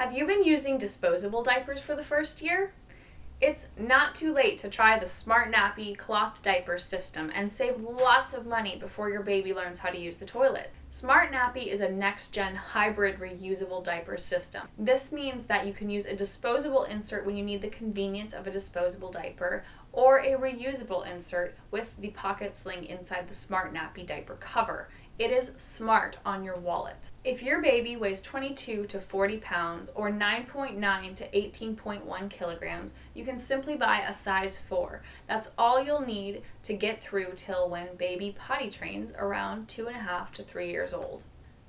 Have you been using disposable diapers for the first year? It's not too late to try the Smart Nappy cloth diaper system and save lots of money before your baby learns how to use the toilet. Smart Nappy is a next gen hybrid reusable diaper system. This means that you can use a disposable insert when you need the convenience of a disposable diaper or a reusable insert with the pocket sling inside the Smart Nappy diaper cover. It is smart on your wallet. If your baby weighs 22 to 40 pounds or 9.9 to 18.1 kilograms, you can simply buy a size 4. That's all you'll need to get through till when baby potty trains around 2.5 to 3 years old.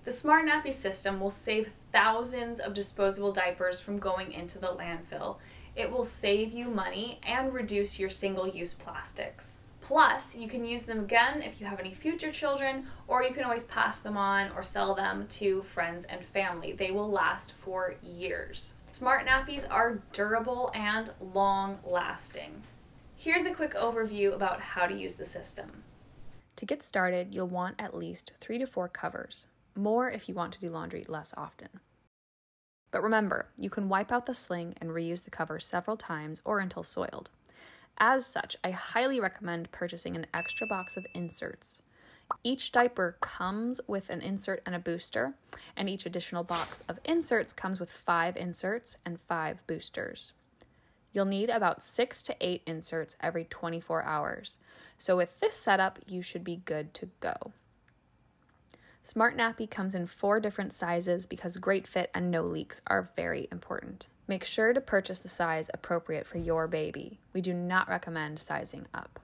The Smart Nappy system will save thousands of disposable diapers from going into the landfill. It will save you money and reduce your single use plastics. Plus, you can use them again if you have any future children, or you can always pass them on or sell them to friends and family. They will last for years. Smart nappies are durable and long lasting. Here's a quick overview about how to use the system. To get started, you'll want at least three to four covers, more if you want to do laundry less often. But remember, you can wipe out the sling and reuse the cover several times or until soiled. As such, I highly recommend purchasing an extra box of inserts. Each diaper comes with an insert and a booster, and each additional box of inserts comes with five inserts and five boosters. You'll need about six to eight inserts every 24 hours. So, with this setup, you should be good to go. Smart Nappy comes in four different sizes because great fit and no leaks are very important. Make sure to purchase the size appropriate for your baby. We do not recommend sizing up.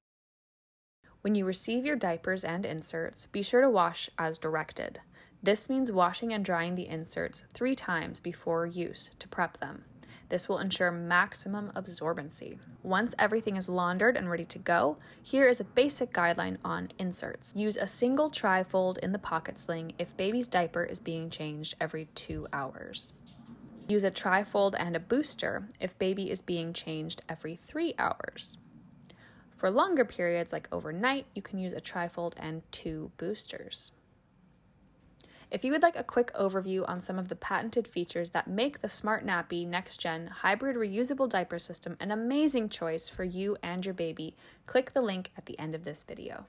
When you receive your diapers and inserts, be sure to wash as directed. This means washing and drying the inserts three times before use to prep them. This will ensure maximum absorbency. Once everything is laundered and ready to go, here is a basic guideline on inserts. Use a single trifold in the pocket sling if baby's diaper is being changed every two hours. Use a trifold and a booster if baby is being changed every three hours. For longer periods, like overnight, you can use a trifold and two boosters. If you would like a quick overview on some of the patented features that make the Smart Nappy Next Gen Hybrid Reusable Diaper System an amazing choice for you and your baby, click the link at the end of this video.